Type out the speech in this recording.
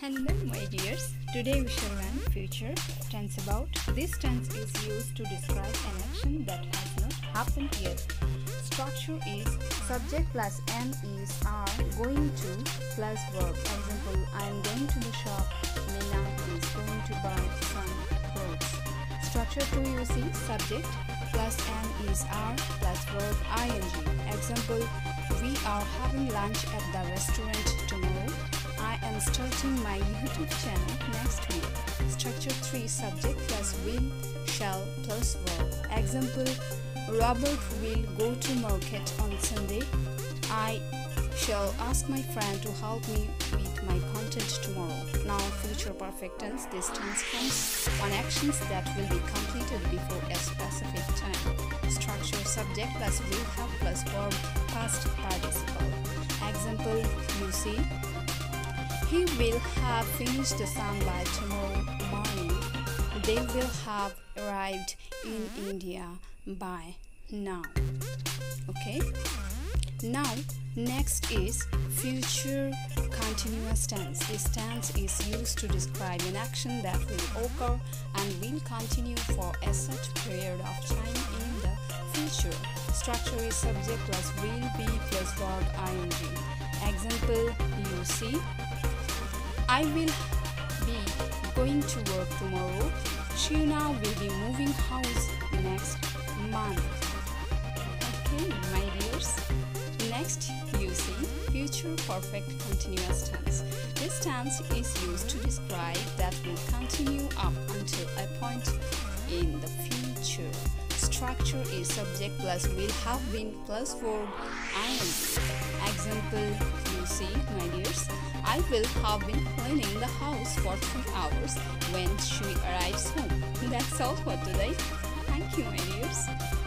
Hello my dears, today we shall learn future tense about. This tense is used to describe an action that has not happened yet. Structure is subject plus am is are going to plus verb. Example, I am going to the shop. Mina is going to buy some clothes. Structure 2 you see subject plus am is are plus verb ing. Example, we are having lunch at the restaurant starting my YouTube channel next week. Structure 3 subject plus will, shall plus verb. Example Robert will go to market on Sunday. I shall ask my friend to help me with my content tomorrow. Now future perfect tense. This comes on actions that will be completed before a specific time. Structure subject plus will have plus verb past participle. Example you see he will have finished the sum by tomorrow morning. They will have arrived in India by now. Okay? Now, next is future continuous tense. This tense is used to describe an action that will occur and will continue for a set period of time in the future. Structure is subject plus will be plus verb ing. Example you see I will be going to work tomorrow. Shina will be moving house next month. Okay, my dears. Next, you see future perfect continuous tense. This tense is used to describe that will continue up until a point in the future. Structure is subject plus will have been plus verb ing. Example see, my dears. I will have been cleaning the house for three hours when she arrives home. That's all for today. Thank you, my dears.